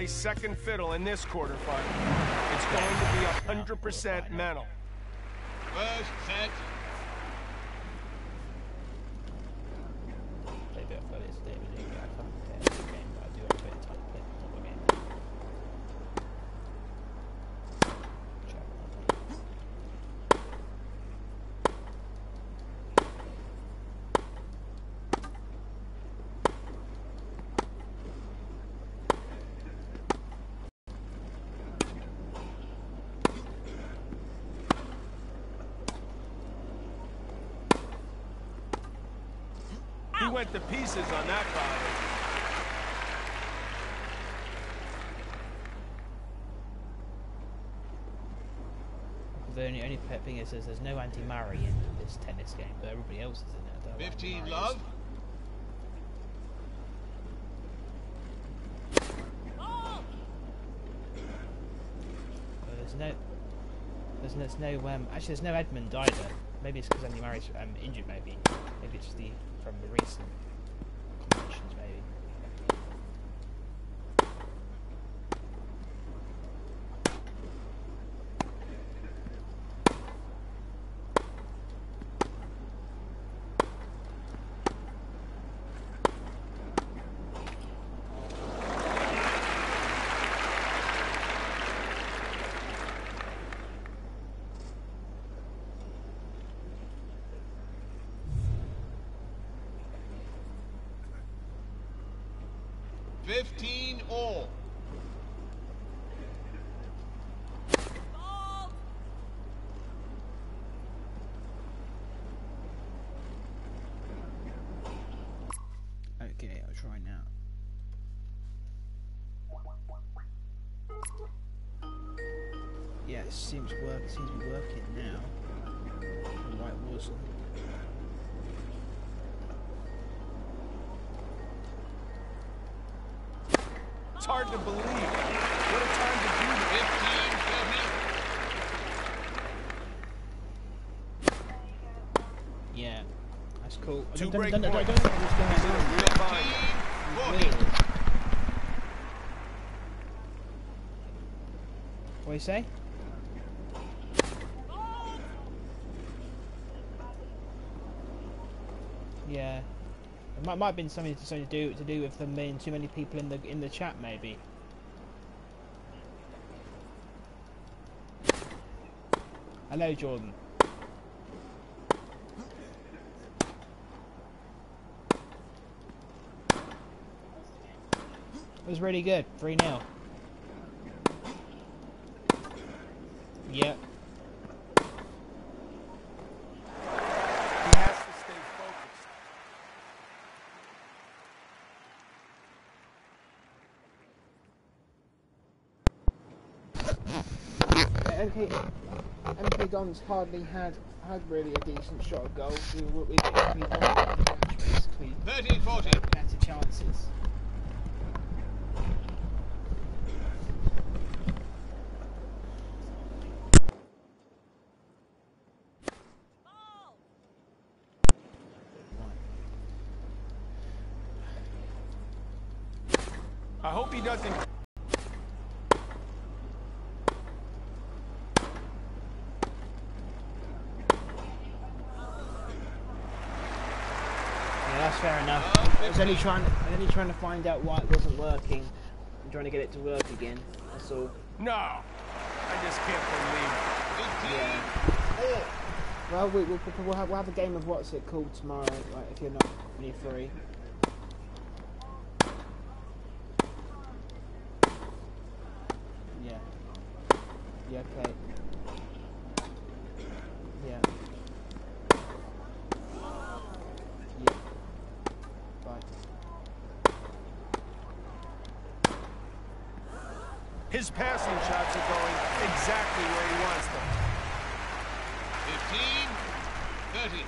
play second fiddle in this quarterfinal. It's going to be 100% mental. First set. Play a bit of this David League. I can't play every game, but I do have a bit of time to play a couple of games. Travel. He went to pieces on that volley. The only, only pet thing is, is there's no Andy Murray in this tennis game, but everybody else is in it. I don't know why 15 love. is. There's no, there's, there's no, um, actually there's no Edmund either. Maybe it's because Andy Murray's um, injured. Maybe, maybe it's the from the recent 15 all. Okay, I'll try now. Yeah, it seems work It seems to be working now. White wasn't. Hard to believe. What a time to do this. 15 30. Yeah, that's cool. Two break points. don't know what's going He's in a on. real bind. 15 40. Weird. What do you say? Yeah, it might might have been something to, something to do to do with them being too many people in the in the chat, maybe. Hello, Jordan. It was really good. 3 0. Yep. He has to stay focused. MK, MK Dons hardly had had really a decent shot of goal. We, we, we, we won the match basically. 13 40. Better chances. I hope he doesn't. Yeah, that's fair enough. I was only trying, I was only trying to find out why it wasn't working. I'm trying to get it to work again. That's all. No. I just can't believe. 15 Yeah. Well, we, we'll, we'll, have, we'll have a game of what's it called tomorrow, right, if you're not any free. Yeah. Yeah, okay. Yeah. Yeah. Bye. His passing shots are going exactly where he wants them. 15 30.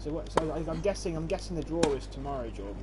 So what? So I- I'm guessing. I'm guessing the draw is tomorrow, Jordan.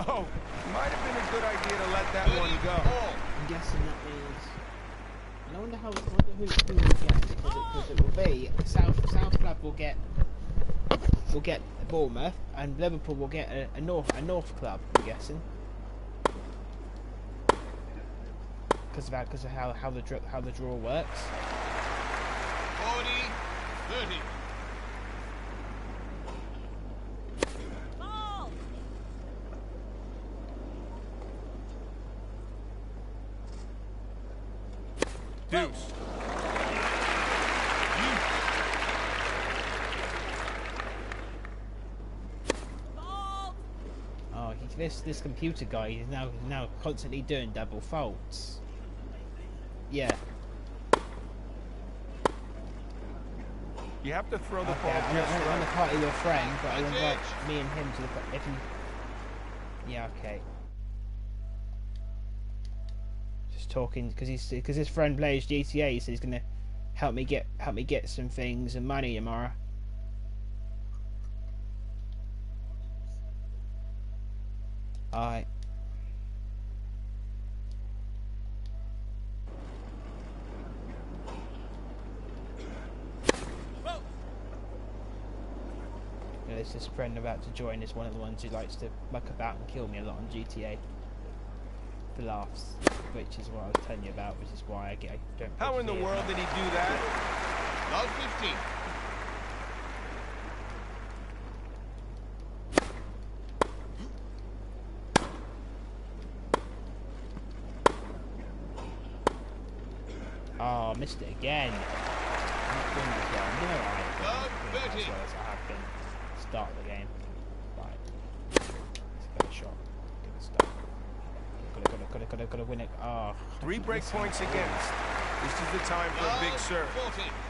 Oh, might have been a good idea to let that one go. all. I'm guessing that means. And I wonder how. I wonder who, who we get because it, 'cause it will be South South Club will get will get Bournemouth, and Liverpool will get a, a North a North club. I'm guessing. Because of how, because of how, how the dr- how the draw works. 40, 30. Deuce. Oh, he, this this computer guy is now now constantly doing double faults. Yeah. You have to throw the Okay, ball I'm, I'm, right. gonna your friend, but I'll invite me and him to the if he. Yeah, okay. Just talking because he's because his friend plays GTA, so he's gonna help me get help me get some things and money tomorrow. Alright. You know, there's this friend about to join is one of the ones who likes to muck about and kill me a lot on GTA. The laughs, which is what I was telling you about, which is why I, get, I don't. How in the world did he do that? Now 15. Oh, missed it again. Not doing this well. I'm doing alright. but I'm not doing as well as I have been. Start of the game. Right. It's a better shot. Good start. Gotta, gotta, gotta, gotta, gotta win it. Oh. Three break points against. This is the time for a big serve. 40.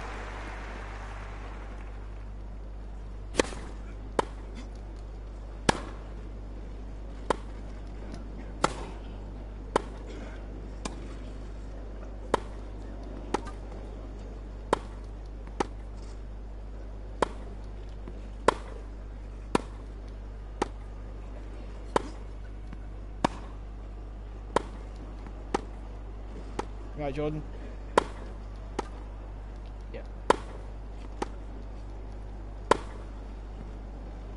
Right, Jordan. Yeah.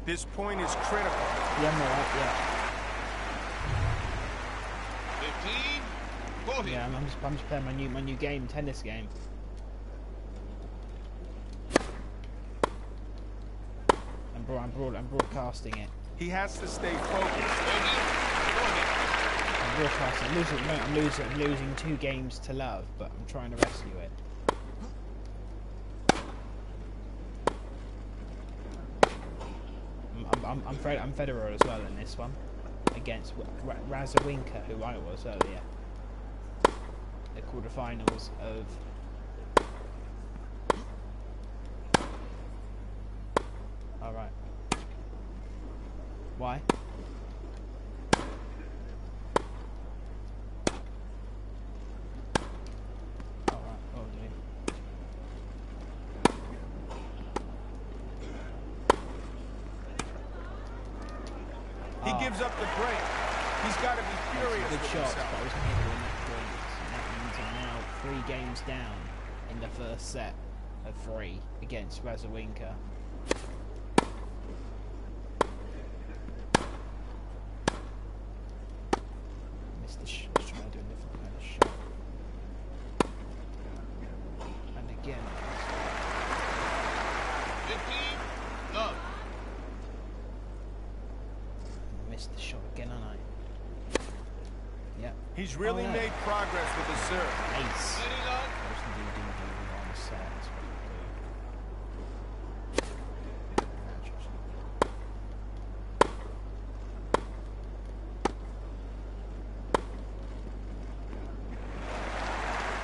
This point is critical. Yeah, I'm alright. Yeah. 15, 40. Yeah, I'm, I'm just, I'm just playing my new, my new game, tennis game. I'm, broad, I'm, broad, I'm broadcasting it. He has to stay focused. 40. I'm. I'm losing, I'm losing, I'm losing two games to love, but I'm trying to rescue it. I'm, I'm, I'm, I'm, I'm Federer as well in this one, against Ra- Razawinka, who I was earlier. The quarterfinals of. All right. Why? All right. Oh, dear. He Ah. Gives up the break. He's got to be furious good with shots, but himself. I was able to win that point. And that means I'm now three games down in the first set of three against Razawinka the sh- let's try to do a different kind of shot. And again, 15, love. I missed the shot again, aren't I? Yep, He's really made progress with his serve. ace. 30 love. I just need to do do on the set. That's what I do. Match, actually.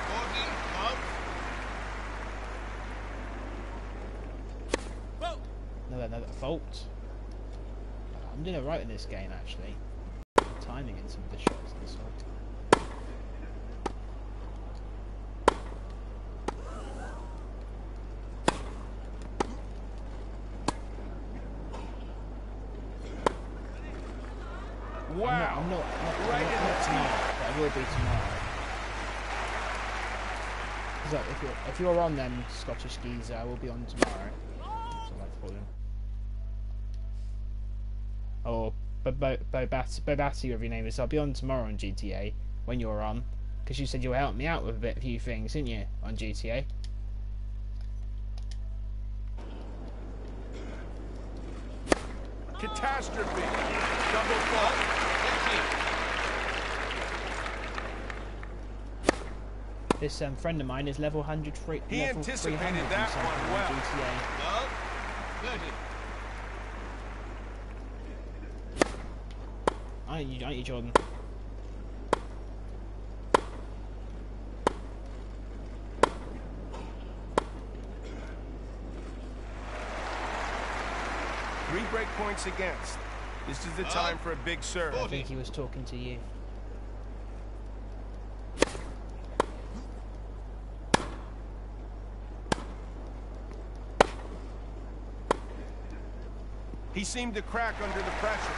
Forty, love. Another, another fault. I'm doing it right in this game, actually. Timing in some of the shots and stuff. Wow. I'm not, I'm not, I'm Right not, in not the tonight, but I will be tomorrow. like, if you're if you're on them Scottish geezer, I will be on tomorrow. That's what I call him. or Bo- Bo- Bobat- whatever your name is. I'll be on tomorrow on GTA when you're on, because you said you'll help me out with a bit, a few things, didn't you, on GTA? Catastrophe. Double fault. 50. This um, friend of mine is level 100 free, He level anticipated 300 and that something one on well. GTA. Love. 30. Aren't you, aren't you, Jordan? Break points against. This is the time for a big serve. I think he was talking to you. He seemed to crack under the pressure,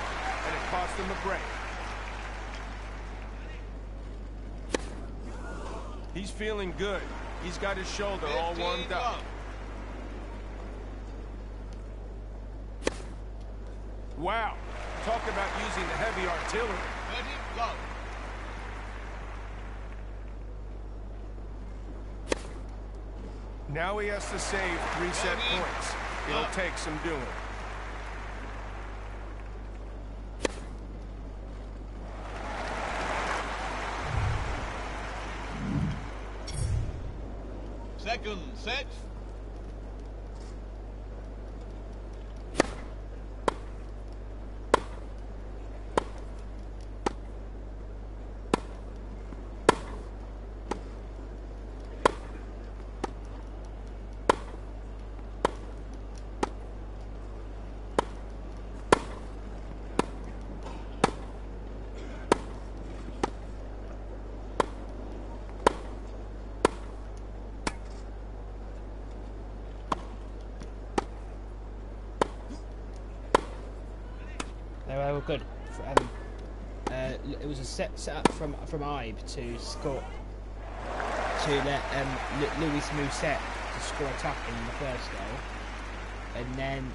and it cost him a break. He's feeling good. He's got his shoulder all 15 warmed up. Wow. Talk about using the heavy artillery. 30 love. Now he has to save three set points. It'll take some doing. Second set. They were, they were good. F- Um, uh, it was a set set up from from Ibe to score to let um, Lu- Luis Mousset to score a tap in the first goal, and then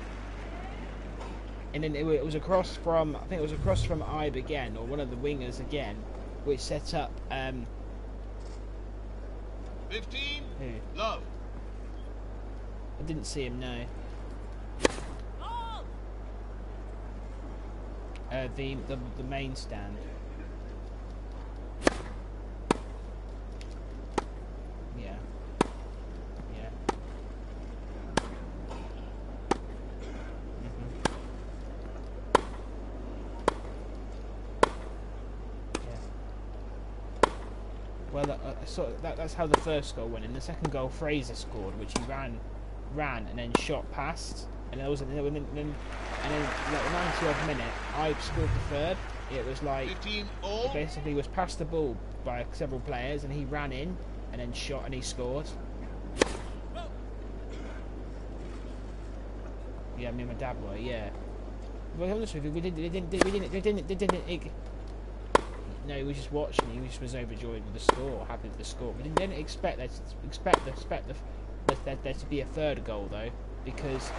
and then it, it was across from I think it was across from Ibe again or one of the wingers again, which set up um, 15 who love. I didn't see him no. Uh, the, the the main stand. Yeah. Yeah. Mhm. Yeah. Well, uh, uh, so that, that's how the first goal went. In the second goal, Fraser scored, which he ran, ran and then shot past, and there was and then, and then, and then like the 90th minute, I scored the third. It was like 15 it basically was passed the ball by several players, and he ran in and then shot and he scored. Yeah, me and my dad were. Yeah. Well, honest with you, we didn't. We didn't. We didn't. We didn't. We didn't. It, no, he was just watching. He just was overjoyed with the score, happy with the score. We didn't, didn't expect to expect the expect the, the, there, there to be a third goal though, because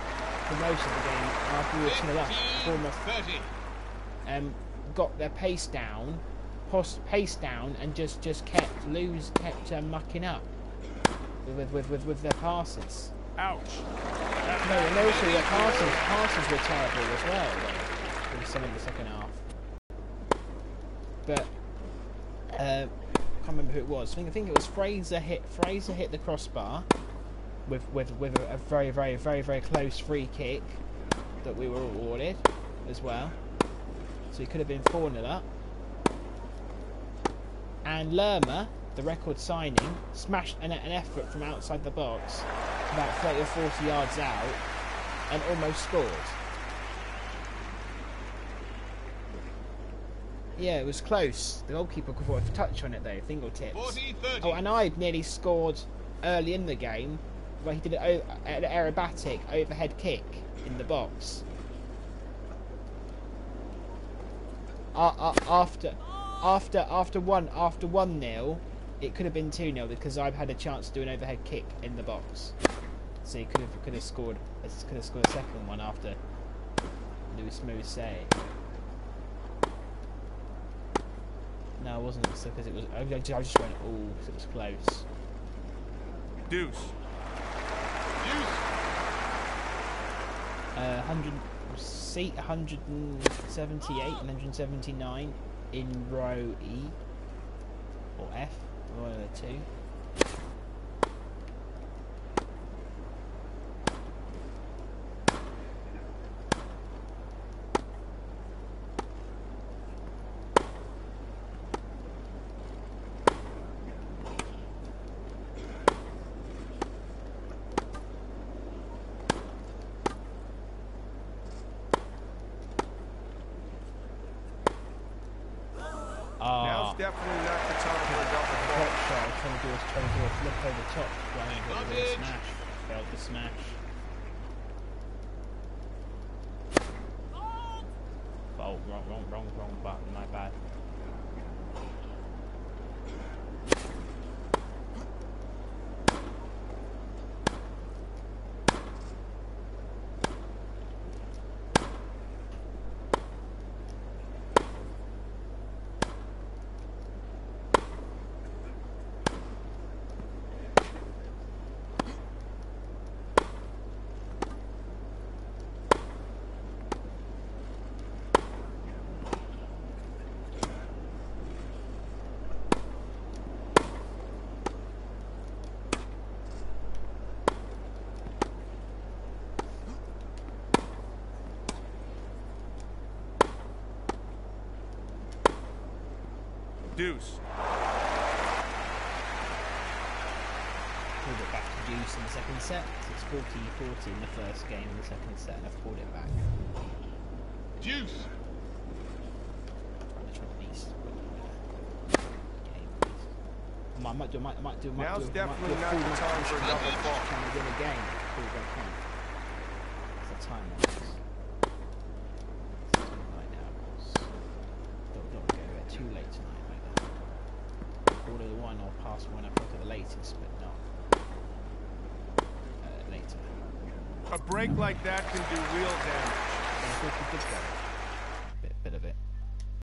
for most of the game after we were 2 up, 15 Bournemouth 30. um, got their pace down, pos- pace down, and just just kept lose kept uh, mucking up with with, with with their passes. Ouch. No, and also their passes passes were terrible as well. Though, in some of the second half. But uh, can't remember who it was. I think I think it was Fraser hit Fraser hit the crossbar with with with a, very very very very close free kick that we were awarded as well. So he could have been 4 0 up. And Lerma, the record signing, smashed an, an effort from outside the box, about 30 or 40 yards out, and almost scored. Yeah, it was close. The goalkeeper could have a touch on it though, fingertips. 40 Oh, and I'd nearly scored early in the game, where he did an, an aerobatic overhead kick in the box. After after after one after one nil, it could have been two nil because I've had a chance to do an overhead kick in the box. So he could have could have scored could have scored a second one after Luis Mousset. No, it wasn't because it was. I just went oh, because it was close. Deuce. Deuce. Uh, 100 seat 178 and 179 in row E or F, the two. Ah, Now's definitely not the time for a double top fault. shot. I was trying to do a trying to do a flip over the top. Rather than go with a Garbage. smash. Failed the smash. Oh, wrong, wrong, wrong, wrong button. My bad. Deuce. Pulled it back to deuce in the second set. It's 40-40 in the first game. In the second set, and I've pulled it back. Deuce. Which one? Game, please. I might, do. I might, I might do. I might Now's do, do definitely not the time for a double fault. Trying to win a game. Full back point. It's the time on this. Right now, of course. Don't, don't go there too late tonight like that. Order the one or pass one up at the latest, but not uh, later. A break like that can do real damage.